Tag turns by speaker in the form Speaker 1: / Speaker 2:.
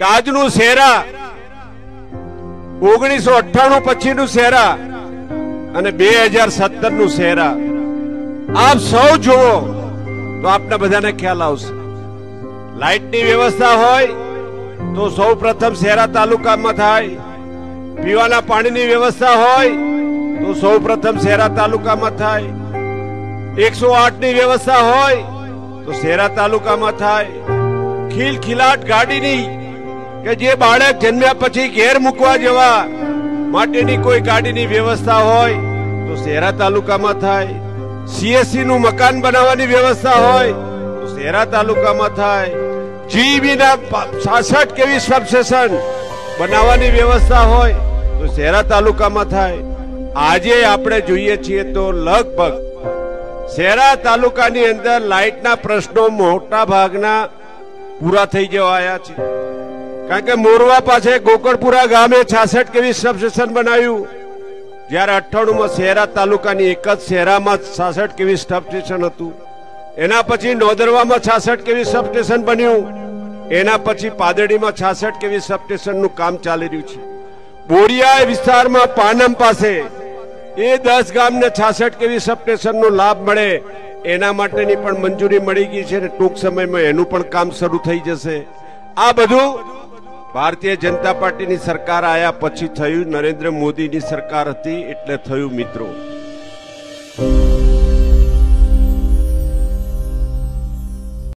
Speaker 1: કે આજનું શેરા. ઓગણીસો અઠ્ઠાણું પછીનું શેરા અને બે હજાર સત્તરનું શેરા. આપ સૌ જુઓ તો આપને બધાને ખ્યાલ આવશે. લાઇટની વ્યવસ્થા હોય તો સૌ પ્રથમ શેરા તાલુકામાં થાય. પીવાના પાણીની વ્યવસ્થા હોય તો સૌ પ્રથમ શેરા તાલુકામાં થાય. એકસો આઠની વ્યવસ્થા હોય તો શેરા તાલુકામાં થાય. ખીલ ખિલાટ ગાડીની કે જે બાળક જન્મ્યા પછી ઘેર મૂકવા જવા માટેની કોઈ ગાડીની વ્યવસ્થા હોય, તો શેરા તાલુકામાં થાય. સીએસસી નું મકાન બનાવવાની વ્યવસ્થા હોય, તો શેરા તાલુકામાં થાય. જીબી ના સાસઠ કેવી સબસેશન બનાવવાની વ્યવસ્થા હોય, તો શેરા તાલુકામાં થાય. આજે આપણે જોઈએ છીએ તો લગભગ શેરા તાલુકાની અંદર લાઇટના પ્રશ્નો મોટા ભાગના પૂરા થઈ જવા આવ્યા છે. કારણ કે મોરવા પાસે ગોકળપુરા ગામે છાસઠ કેવી સબસ્ટેશન બનાવ્યું? જ્યારે અઠ્ઠાણું માં શહેરા તાલુકાની એક જ શહેરામાં છાસઠ કેવી સબસ્ટેશન હતું? એના પછી નોદરવામાં છાસઠ કેવી સબસ્ટેશન બન્યું? એના પછી પાદડીમાં છાસઠ કેવી સબસ્ટેશનનું કામ ચાલી રહ્યું છે? બોરિયા વિસ્તારમાં પાનમ પાસે એ દસ ગામને છાસઠ કેવી સબસ્ટેશનનો લાભ મળે, એના માટેની પણ મંજૂરી મળી ગઈ છે અને ટૂંક સમયમાં એનું પણ કામ શરૂ થઈ જશે. આ બધું ભારતીય જનતા પાર્ટીની સરકાર આવ્યા પછી થયું નરેન્દ્ર મોદીની સરકાર હતી એટલે થયું મિત્રો.